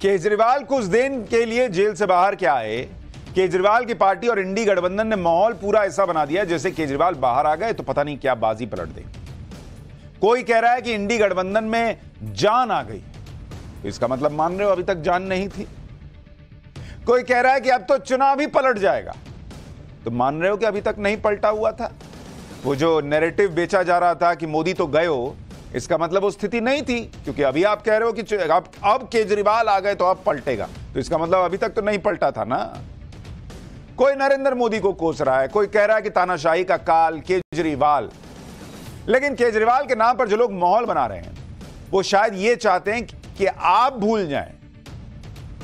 केजरीवाल कुछ दिन के लिए जेल से बाहर क्या आए केजरीवाल की पार्टी और इंडी गठबंधन ने माहौल पूरा ऐसा बना दिया जैसे केजरीवाल बाहर आ गए तो पता नहीं क्या बाजी पलट दे। कोई कह रहा है कि इंडी गठबंधन में जान आ गई। तो इसका मतलब मान रहे हो, अभी तक जान नहीं थी। कोई कह रहा है कि अब तो चुनाव ही पलट जाएगा। तो मान रहे हो कि अभी तक नहीं पलटा हुआ था? वो जो नैरेटिव बेचा जा रहा था कि मोदी तो गए हो इसका मतलब वो स्थिति नहीं थी, क्योंकि अभी आप कह रहे हो कि अब अब केजरीवाल आ गए तो अब पलटेगा। तो इसका मतलब अभी तक तो नहीं पलटा था ना? कोई नरेंद्र मोदी को कोस रहा है, कोई कह रहा है कि तानाशाही का काल केजरीवाल। लेकिन केजरीवाल के नाम पर जो लोग माहौल बना रहे हैं, वो शायद ये चाहते हैं कि आप भूल जाएँ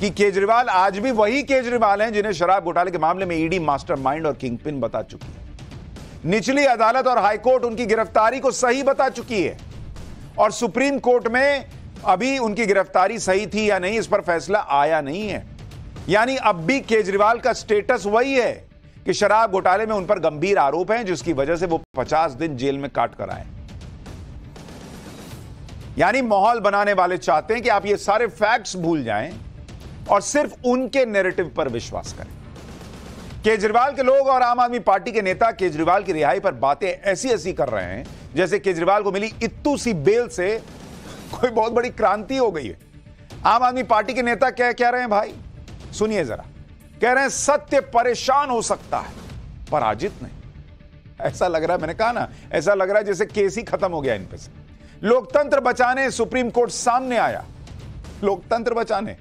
कि केजरीवाल आज भी वही केजरीवाल हैं जिन्हें शराब घोटाले के मामले में ईडी मास्टरमाइंड और किंगपिन बता चुकी है। निचली अदालत और हाईकोर्ट उनकी गिरफ्तारी को सही बता चुकी है। और सुप्रीम कोर्ट में अभी उनकी गिरफ्तारी सही थी या नहीं, इस पर फैसला आया नहीं है। यानी अब भी केजरीवाल का स्टेटस वही है कि शराब घोटाले में उन पर गंभीर आरोप हैं, जिसकी वजह से वो 50 दिन जेल में काट कर आए। यानी माहौल बनाने वाले चाहते हैं कि आप ये सारे फैक्ट्स भूल जाएँ और सिर्फ़ उनके नैरेटिव पर विश्वास करें। केजरीवाल के लोग और आम आदमी पार्टी के नेता केजरीवाल की रिहाई पर बातें ऐसी ऐसी कर रहे हैं, जैसे केजरीवाल को मिली इत्तू सी बेल से कोई बहुत बड़ी क्रांति हो गई है। आम आदमी पार्टी के नेता क्या कह रहे हैं भाई? सुनिए जरा। कह रहे हैं, सत्य परेशान हो सकता है पराजित नहीं। ऐसा लग रहा है, मैंने कहा ना, ऐसा लग रहा है जैसे केस ही खत्म हो गया इन पे से। लोकतंत्र बचाने सुप्रीम कोर्ट सामने आया। लोकतंत्र बचाने।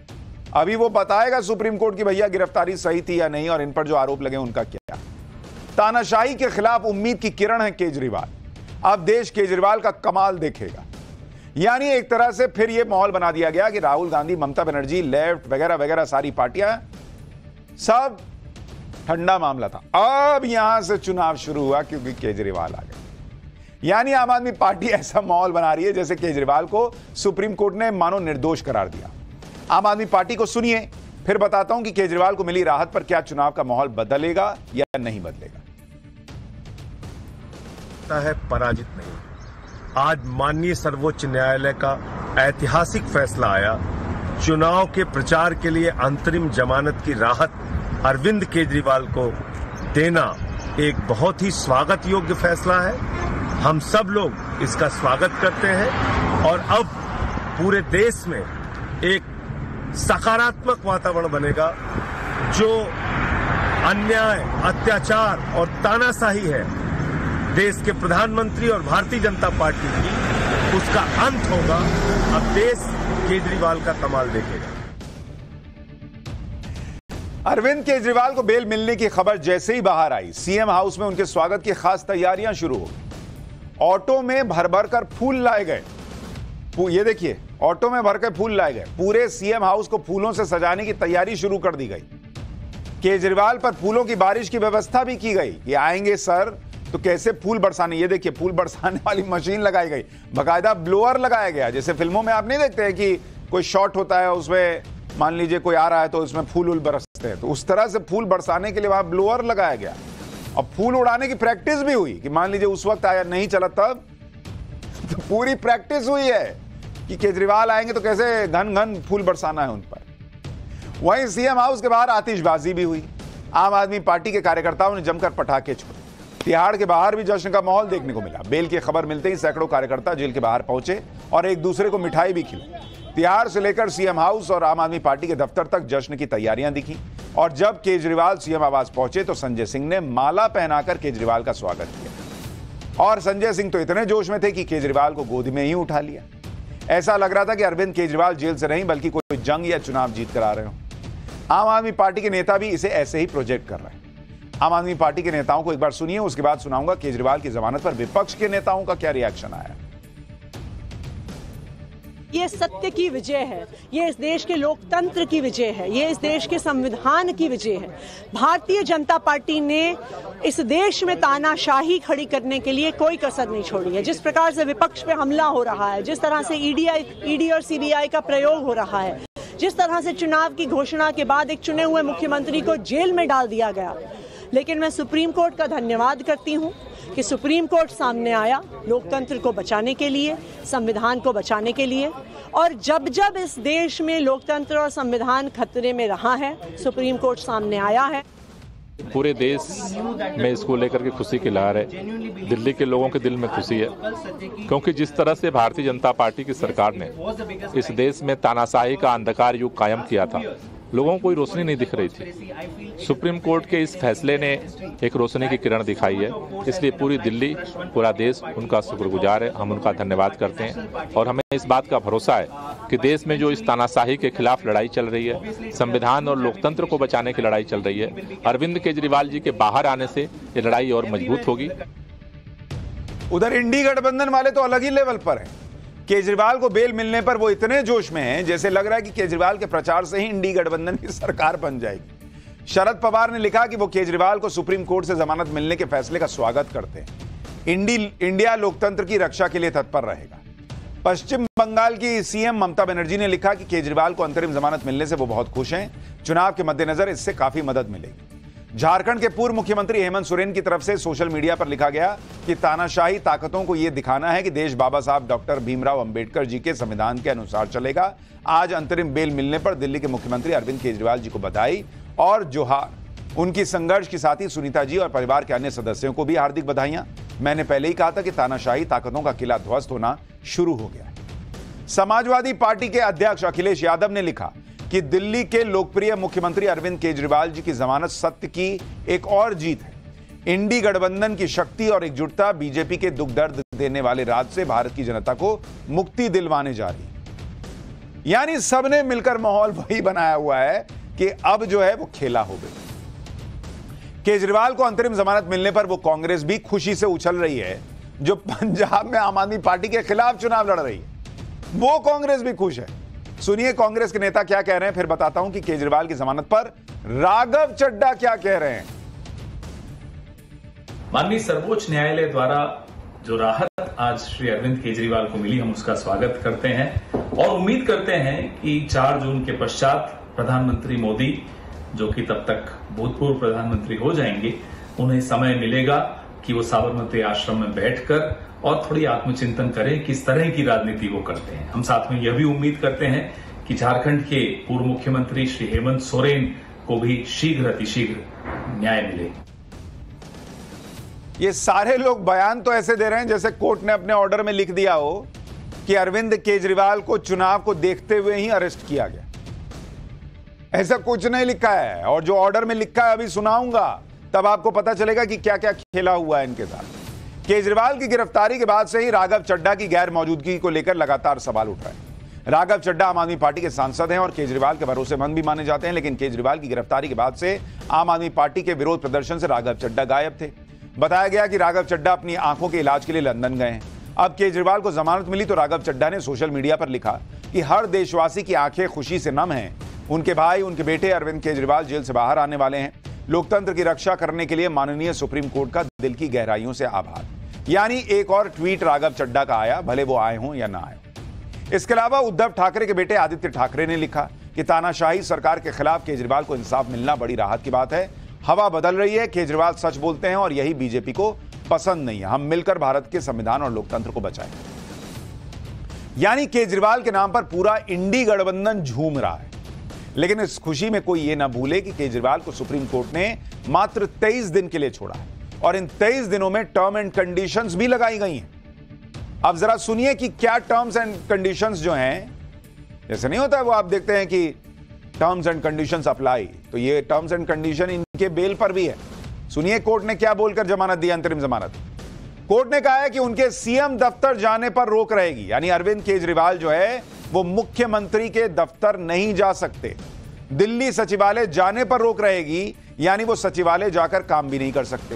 अभी वो बताएगा सुप्रीम कोर्ट की भैया गिरफ्तारी सही थी या नहीं, और इन पर जो आरोप लगे उनका क्या। तानाशाही के खिलाफ उम्मीद की किरण है केजरीवाल। अब देश केजरीवाल का कमाल देखेगा। यानी एक तरह से फिर यह माहौल बना दिया गया कि राहुल गांधी, ममता बनर्जी, लेफ़्ट, वगैरह वगैरह सारी पार्टियाँ सब ठंडा मामला था। अब यहाँ से चुनाव शुरू हुआ क्योंकि केजरीवाल आ गए। यानी आम आदमी पार्टी ऐसा माहौल बना रही है जैसे केजरीवाल को सुप्रीम कोर्ट ने मानो निर्दोष करार दिया। आम आदमी पार्टी को सुनिए। फिर बताता हूँ कि केजरीवाल को मिली राहत पर क्या चुनाव का माहौल बदलेगा या नहीं बदलेगा। है पराजित नहीं। आज माननीय सर्वोच्च न्यायालय का ऐतिहासिक फैसला आया। चुनाव के प्रचार के लिए अंतरिम जमानत की राहत अरविंद केजरीवाल को देना एक बहुत ही स्वागत योग्य फैसला है। हम सब लोग इसका स्वागत करते हैं और अब पूरे देश में एक सकारात्मक वातावरण बनेगा, जो अन्याय, अत्याचार और तानाशाही है। देश के प्रधानमंत्री और भारतीय जनता पार्टी की उसका अंत होगा, अब देश केजरीवाल का कमाल देखेगा। अरविंद केजरीवाल को बेल मिलने की खबर जैसे ही बाहर आई, सीएम हाउस में उनके स्वागत की खास तैयारियाँ शुरू हो ऑटो में भर भर कर फूल लाए गए। ये देखिए ऑटो में भर कर फूल लाए गए। पूरे सीएम हाउस को फूलों से सजाने की तैयारी शुरू कर दी गई। केजरीवाल पर फूलों की बारिश की व्यवस्था भी की गई। ये आएँगे सर तो कैसे फूल बरसाने? ये देखिए, फूल बरसाने वाली मशीन लगाई गई। बकायदा ब्लोअर लगाया गया, जैसे फ़िल्मों में आप नहीं देखते हैं कि कोई शॉट होता है, उसमें मान लीजिए कोई आ रहा है तो उसमें फूल उल बरसते हैं। तो उस तरह से फूल बरसाने के लिए वहाँ ब्लोअर लगाया गया। और फूल उड़ाने की प्रैक्टिस भी हुई कि मान लीजिए उस वक्त आया, नहीं चला तब तो पूरी प्रैक्टिस हुई है। कि केजरीवाल आएँगे तो कैसे घन घन फूल बरसाना है उन पर? वहीं सीएम हाउस के बाहर आतिशबाजी भी हुई। आम आदमी पार्टी के कार्यकर्ताओं ने जमकर पटाखे छोड़े। तिहाड़ के बाहर भी जश्न का माहौल देखने को मिला। बेल की खबर मिलते ही सैकड़ों कार्यकर्ता जेल के बाहर पहुँचे और एक दूसरे को मिठाई भी खिलाई। तिहाड़ से लेकर सीएम हाउस और आम आदमी पार्टी के दफ्तर तक जश्न की तैयारियाँ दिखी। और जब केजरीवाल सीएम आवास पहुँचे तो संजय सिंह ने माला पहनाकर केजरीवाल का स्वागत किया। और संजय सिंह तो इतने जोश में थे कि केजरीवाल को गोद में ही उठा लिया। ऐसा लग रहा था कि अरविंद केजरीवाल जेल से नहीं, बल्कि कोई जंग या चुनाव जीत कर आ रहे हो। आम आदमी पार्टी के नेता भी इसे ऐसे ही प्रोजेक्ट कर रहे हैं। आम आदमी पार्टी के नेताओं को एक बार सुनिए, उसके बाद सुनाऊँगा केजरीवाल की जमानत पर विपक्ष के नेताओं का क्या रिएक्शन आया। ये सत्य की विजय है। ये इस देश के लोकतंत्र की विजय है। ये इस देश के संविधान की विजय है। भारतीय जनता पार्टी ने इस देश में तानाशाही खड़ी करने के लिए कोई कसर नहीं छोड़ी है। जिस प्रकार से विपक्ष पे हमला हो रहा है, जिस तरह से ईडी ईडी और सीबीआई का प्रयोग हो रहा है, जिस तरह से चुनाव की घोषणा के बाद एक चुने हुए मुख्यमंत्री को जेल में डाल दिया गया लेकिन मैं सुप्रीम कोर्ट का धन्यवाद करती हूँ कि सुप्रीम कोर्ट सामने आया लोकतंत्र को बचाने के लिए, संविधान को बचाने के लिए। और जब जब इस देश में लोकतंत्र और संविधान खतरे में रहा है, सुप्रीम कोर्ट सामने आया है। पूरे देश में इसको लेकर के खुशी की लहर है। दिल्ली के लोगों के दिल में खुशी है। क्योंकि जिस तरह से भारतीय जनता पार्टी की सरकार ने इस देश में तानाशाही का अंधकार युग कायम किया था लोगों को कोई रोशनी नहीं दिख रही थी। सुप्रीम कोर्ट के इस फैसले ने एक रोशनी की किरण दिखाई है। इसलिए पूरी दिल्ली, पूरा देश उनका शुक्रगुजार है। हम उनका धन्यवाद करते हैं और हमें इस बात का भरोसा है कि देश में जो इस तानाशाही के खिलाफ लड़ाई चल रही है, संविधान और लोकतंत्र को बचाने की लड़ाई चल रही है, अरविंद केजरीवाल जी के बाहर आने से ये लड़ाई और मज़बूत होगी। उधर इंडी गठबंधन वाले तो अलग ही लेवल पर हैं। केजरीवाल को बेल मिलने पर वो इतने जोश में हैं, जैसे लग रहा है कि केजरीवाल के प्रचार से ही इंडी गठबंधन की सरकार बन जाएगी। शरद पवार ने लिखा कि वो केजरीवाल को सुप्रीम कोर्ट से जमानत मिलने के फैसले का स्वागत करते हैं। इंडी, इंडिया लोकतंत्र की रक्षा के लिए तत्पर रहेगा। पश्चिम बंगाल की सीएम ममता बनर्जी ने लिखा कि केजरीवाल को अंतरिम जमानत मिलने से वो बहुत खुश हैं। चुनाव के मद्देनजर इससे काफ़ी मदद मिलेगी। झारखंड के पूर्व मुख्यमंत्री हेमंत सोरेन की तरफ़ से सोशल मीडिया पर लिखा गया कि तानाशाही ताकतों को यह दिखाना है कि देश बाबा साहब डॉक्टर भीमराव अंबेडकर जी के संविधान के अनुसार चलेगा। आज अंतरिम बेल मिलने पर दिल्ली के मुख्यमंत्री अरविंद केजरीवाल जी को बधाई और जोहार। उनकी संघर्ष की साथी सुनीता जी और परिवार के अन्य सदस्यों को भी हार्दिक बधाइयाँ। मैंने पहले ही कहा था कि तानाशाही ताकतों का किला ध्वस्त होना शुरू हो गया समाजवादी पार्टी के अध्यक्ष अखिलेश यादव ने लिखा कि दिल्ली के लोकप्रिय मुख्यमंत्री अरविंद केजरीवाल जी की जमानत सत्य की एक और जीत है। इंडी गठबंधन की शक्ति और एकजुटता बीजेपी के दुख दर्द देने वाले राज से भारत की जनता को मुक्ति दिलवाने जा रही यानी सबने मिलकर माहौल वही बनाया हुआ है कि अब जो है वो खेला हो गया। केजरीवाल को अंतरिम जमानत मिलने पर वो कांग्रेस भी खुशी से उछल रही है, जो पंजाब में आम आदमी पार्टी के खिलाफ चुनाव लड़ रही है। वो कांग्रेस भी खुश है। सुनिए कांग्रेस के नेता क्या कह रहे हैं, फिर बताता हूँ कि केजरीवाल की जमानत पर राघव चड्डा क्या कह रहे हैं। माननीय सर्वोच्च न्यायालय द्वारा जो राहत आज श्री अरविंद केजरीवाल को मिली, हम उसका स्वागत करते हैं और उम्मीद करते हैं कि 4 जून के पश्चात प्रधानमंत्री मोदी, जो कि तब तक भूतपूर्व प्रधानमंत्री हो जाएँगे, उन्हें समय मिलेगा। कि वो साबरमती आश्रम में बैठकर और थोड़ी आत्मचिंतन करें किस तरह की राजनीति वो करते हैं। हम साथ में यह भी उम्मीद करते हैं कि झारखंड के पूर्व मुख्यमंत्री श्री हेमंत सोरेन को भी शीघ्र अतिशीघ्र न्याय मिले। ये सारे लोग बयान तो ऐसे दे रहे हैं जैसे कोर्ट ने अपने ऑर्डर में लिख दिया हो कि अरविंद केजरीवाल को चुनाव को देखते हुए ही अरेस्ट किया गया। ऐसा कुछ नहीं लिखा है और जो ऑर्डर में लिखा है अभी सुनाऊँगा। तब आपको पता चलेगा कि क्या क्या खेला हुआ है इनके साथ। केजरीवाल की गिरफ्तारी के बाद से ही राघव चड्डा की गैर मौजूदगी को लेकर लगातार सवाल उठ रहे हैं। राघव चड्डा आम आदमी पार्टी के सांसद हैं और केजरीवाल के भरोसेमंद भी माने जाते हैं, लेकिन केजरीवाल की गिरफ्तारी के बाद से आम आदमी पार्टी के विरोध प्रदर्शन से राघव चड्डा गायब थे। बताया गया कि राघव चड्डा अपनी आँखों के इलाज के लिए लंदन गए हैं। अब केजरीवाल को जमानत मिली तो राघव चड्डा ने सोशल मीडिया पर लिखा कि हर देशवासी की आँखें खुशी से नम हैं। उनके भाई, उनके बेटे अरविंद केजरीवाल जेल से बाहर आने वाले हैं। लोकतंत्र की रक्षा करने के लिए माननीय सुप्रीम कोर्ट का दिल की गहराइयों से आभार। यानी एक और ट्वीट राघव चड्डा का आया, भले वो आए हों या ना आए इसके अलावा उद्धव ठाकरे के बेटे आदित्य ठाकरे ने लिखा कि तानाशाही सरकार के खिलाफ केजरीवाल को इंसाफ मिलना बड़ी राहत की बात है। हवा बदल रही है, केजरीवाल सच बोलते हैं और यही बीजेपी को पसंद नहीं है। हम मिलकर भारत के संविधान और लोकतंत्र को बचाएँ यानी केजरीवाल के नाम पर पूरा इंडी गठबंधन झूम रहा है। लेकिन इस खुशी में कोई यह ना भूले कि केजरीवाल को सुप्रीम कोर्ट ने मात्र 23 दिन के लिए छोड़ा है। और इन 23 दिनों में टर्म एंड कंडीशंस भी लगाई गई हैं। अब जरा सुनिए कि क्या टर्म्स एंड कंडीशंस जो हैं, जैसे नहीं होता है वो आप देखते हैं कि टर्म्स एंड कंडीशंस अप्लाई तो ये टर्म्स एंड कंडीशन इनके बेल पर भी है। सुनिए कोर्ट ने क्या बोलकर जमानत दी अंतरिम जमानत। कोर्ट ने कहा है कि उनके सीएम दफ्तर जाने पर रोक रहेगी, यानी अरविंद केजरीवाल जो है वो मुख्यमंत्री के दफ्तर नहीं जा सकते। दिल्ली सचिवालय जाने पर रोक रहेगी यानी वो सचिवालय जाकर काम भी नहीं कर सकते।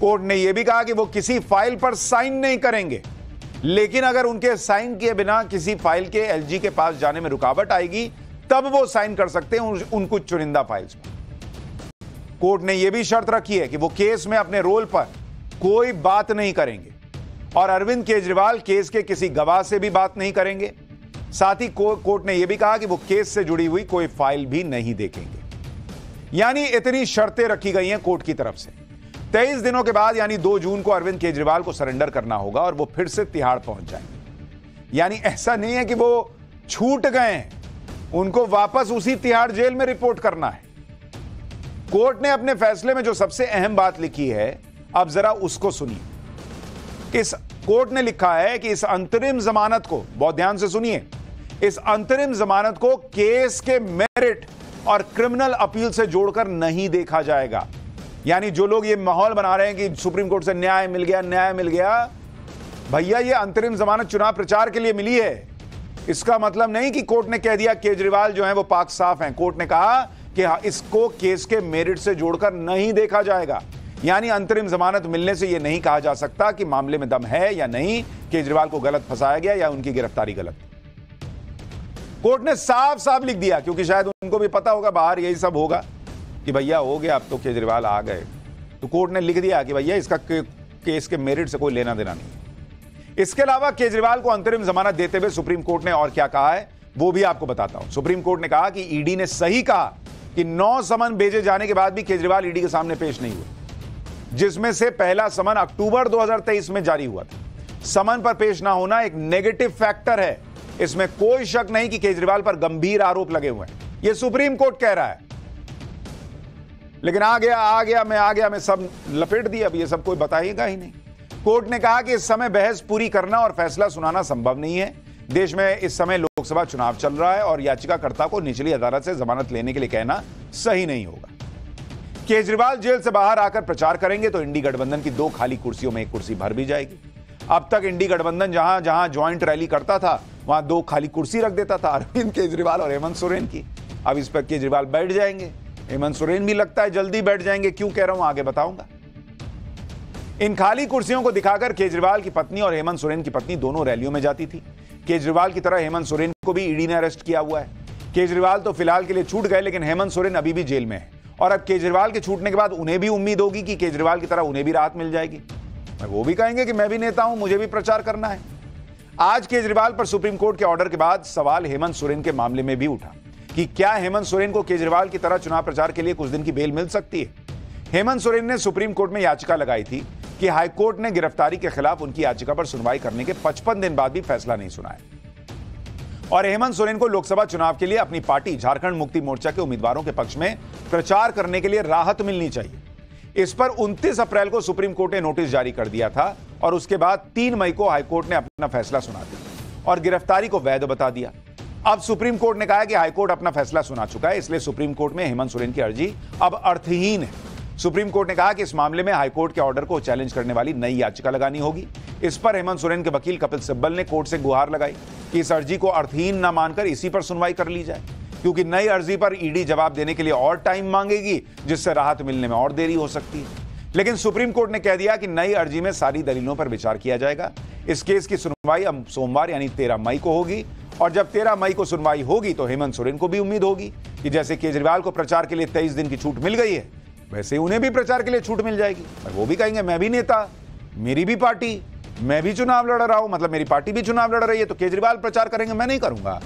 कोर्ट ने यह भी कहा कि वो किसी फ़ाइल पर साइन नहीं करेंगे। लेकिन अगर उनके साइन किए बिना किसी फ़ाइल के एलजी के पास जाने में रुकावट आएगी तब वो साइन कर सकते हैं उन, उन कुछ चुनिंदा फाइल्स पर कोर्ट ने यह भी शर्त रखी है कि वो केस में अपने रोल पर कोई बात नहीं करेंगे। और अरविंद केजरीवाल केस के किसी गवाह से भी बात नहीं करेंगे। साथ ही को, कोर्ट ने यह भी कहा कि वो केस से जुड़ी हुई कोई फ़ाइल भी नहीं देखेंगे। यानी इतनी शर्तें रखी गई हैं कोर्ट की तरफ़ से। तेईस दिनों के बाद यानी दो जून को अरविंद केजरीवाल को सरेंडर करना होगा और वो फिर से तिहाड़ पहुँच जाएँगे। यानी ऐसा नहीं है कि वो छूट गए उनको वापस उसी तिहाड़ जेल में रिपोर्ट करना है। कोर्ट ने अपने फैसले में जो सबसे अहम बात लिखी है अब जरा उसको सुनिए। इस कोर्ट ने लिखा है कि इस अंतरिम जमानत को बहुत ध्यान से सुनिए इस अंतरिम जमानत को केस के मेरिट और क्रिमिनल अपील से जोड़कर नहीं देखा जाएगा। यानी जो लोग ये माहौल बना रहे हैं कि सुप्रीम कोर्ट से न्याय मिल गया न्याय मिल गया भैया ये अंतरिम जमानत चुनाव प्रचार के लिए मिली है। इसका मतलब नहीं कि कोर्ट ने कह दिया केजरीवाल जो है वो पाक साफ़ हैं। कोर्ट ने कहा कि हाँ, इसको केस के मेरिट से जोड़कर नहीं देखा जाएगा। यानी अंतरिम जमानत मिलने से यह नहीं कहा जा सकता कि मामले में दम है या नहीं केजरीवाल को गलत फंसाया गया या उनकी गिरफ्तारी गलत। कोर्ट ने साफ़ साफ़ लिख दिया क्योंकि शायद उनको भी पता होगा बाहर यही सब होगा कि भैया हो गया अब तो केजरीवाल आ गए। तो कोर्ट ने लिख दिया कि भैया इसका के, केस के मेरिट से कोई लेना देना नहीं। इसके अलावा केजरीवाल को अंतरिम जमानत देते हुए सुप्रीम कोर्ट ने और क्या कहा है वो भी आपको बताता हूँ। सुप्रीम कोर्ट ने कहा कि ईडी ने सही कहा कि नौ समन भेजे जाने के बाद भी केजरीवाल ईडी के सामने पेश नहीं हुए। जिसमें से पहला समन अक्टूबर 2023 में जारी हुआ था। समन पर पेश ना होना एक नेगेटिव फैक्टर है। इसमें कोई शक नहीं कि केजरीवाल पर गंभीर आरोप लगे हुए हैं। यह सुप्रीम कोर्ट कह रहा है। लेकिन आ गया आ गया, मैं, आ गया, मैं सब लपेट दिया, अब ये सब कोई बताएगा ही नहीं। कोर्ट ने कहा कि इस समय बहस पूरी करना और फैसला सुनाना संभव नहीं है। देश में इस समय लोकसभा चुनाव चल रहा है और याचिकाकर्ता को निचली अदालत से जमानत लेने के लिए कहना सही नहीं होगा। केजरीवाल जेल से बाहर आकर प्रचार करेंगे तो इंडी गठबंधन की दो खाली कुर्सियों में एक कुर्सी भर भी जाएगी। अब तक इंडी गठबंधन जहाँ जहाँ ज्वाइंट रैली करता था वहाँ दो खाली कुर्सी रख देता था अरविंद केजरीवाल और हेमंत सोरेन की। अब इस पर केजरीवाल बैठ जाएँगे। हेमंत सोरेन भी लगता है जल्दी बैठ जाएँगे, क्यों कह रहा हूँ, आगे बताऊँगा। इन खाली कुर्सियों को दिखाकर केजरीवाल की पत्नी और हेमंत सोरेन की पत्नी दोनों रैलियों में जाती थी। केजरीवाल की तरह हेमंत सोरेन को भी ईडी ने अरेस्ट किया हुआ है। केजरीवाल तो फ़िलहाल के लिए छूट गए, लेकिन हेमंत सोरेन अभी भी जेल में है। और अब केजरीवाल के छूटने के बाद उन्हें भी उम्मीद होगी कि केजरीवाल की तरह उन्हें भी राहत मिल जाएगी। वो भी कहेंगे कि मैं भी नेता हूँ, मुझे भी प्रचार करना है। आज केजरीवाल पर सुप्रीम कोर्ट के ऑर्डर के बाद सवाल हेमंत सोरेन के मामले में भी उठा कि क्या हेमंत सोरेन को केजरीवाल की तरह चुनाव प्रचार के लिए कुछ दिन की बेल मिल सकती है? हेमंत सोरेन ने सुप्रीम कोर्ट में याचिका लगाई थी कि हाईकोर्ट ने गिरफ्तारी के खिलाफ उनकी याचिका पर सुनवाई करने के 55 दिन बाद भी फैसला नहीं सुनाया। और हेमंत सोरेन को लोकसभा चुनाव के लिए अपनी पार्टी झारखंड मुक्ति मोर्चा के उम्मीदवारों के पक्ष में प्रचार करने के लिए राहत मिलनी चाहिए। इस पर 29 अप्रैल को सुप्रीम कोर्ट ने नोटिस जारी कर दिया था और उसके बाद तीन मई को हाईकोर्ट ने अपना फैसला सुना दिया और गिरफ्तारी को वैध बता दिया। अब सुप्रीम कोर्ट ने कहा कि हाईकोर्ट अपना फैसला सुना चुका है, इसलिए सुप्रीम कोर्ट में हेमंत सोरेन की अर्जी अब अर्थहीन है। सुप्रीम कोर्ट ने कहा कि इस मामले में हाईकोर्ट के ऑर्डर को चैलेंज करने वाली नई याचिका लगानी होगी। इस पर हेमंत सोरेन के वकील कपिल सिब्बल ने कोर्ट से गुहार लगाई कि इस अर्जी को अर्थहीन न मानकर इसी पर सुनवाई कर ली जाए, क्योंकि नई अर्जी पर ईडी जवाब देने के लिए और टाइम मांगेगी, जिससे राहत मिलने में और देरी हो सकती है। लेकिन सुप्रीम कोर्ट ने कह दिया कि नई अर्जी में सारी दलीलों पर विचार किया जाएगा। इस केस की सुनवाई अब सोमवार यानी तेरह मई को होगी और जब तेरह मई को सुनवाई होगी तो हेमंत सोरेन को भी उम्मीद होगी कि जैसे केजरीवाल को प्रचार के लिए तेईस दिन की छूट मिल गई है, वैसे उन्हें भी प्रचार के लिए छूट मिल जाएगी। और वो भी कहेंगे, मैं भी नेता, मेरी भी पार्टी, मैं भी चुनाव लड़ रहा हूँ। मतलब मेरी पार्टी भी चुनाव लड़ रही है तो केजरीवाल प्रचार करेंगे, मैं नहीं करूँगा।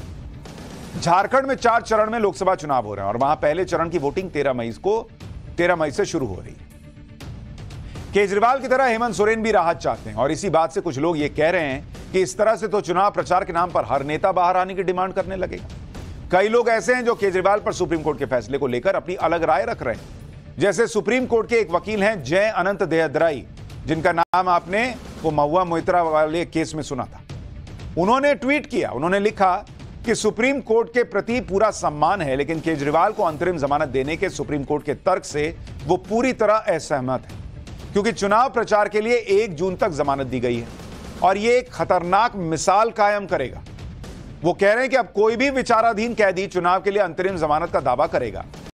झारखंड में चार चरण में लोकसभा चुनाव हो रहे हैं और वहाँ पहले चरण की वोटिंग तेरह मई को, तेरह मई से शुरू हो रही है। केजरीवाल की तरह हेमंत सोरेन भी राहत चाहते हैं। और इसी बात से कुछ लोग ये कह रहे हैं कि इस तरह से तो चुनाव प्रचार के नाम पर हर नेता बाहर आने की डिमांड करने लगेगा। कई लोग ऐसे हैं जो केजरीवाल पर सुप्रीम कोर्ट के फैसले को लेकर अपनी अलग राय रख रहे हैं। जैसे सुप्रीम कोर्ट के एक वकील हैं जय अनंत देहदराई, जिनका नाम आपने वो महुआ मोहित्रा वाले केस में सुना था। उन्होंने ट्वीट किया, उन्होंने लिखा कि सुप्रीम कोर्ट के प्रति पूरा सम्मान है, लेकिन केजरीवाल को अंतरिम जमानत देने के सुप्रीम कोर्ट के तर्क से वो पूरी तरह असहमत है। क्योंकि चुनाव प्रचार के लिए एक जून तक जमानत दी गई है और यह एक खतरनाक मिसाल कायम करेगा। वो कह रहे हैं कि अब कोई भी विचाराधीन कैदी चुनाव के लिए अंतरिम जमानत का दावा करेगा।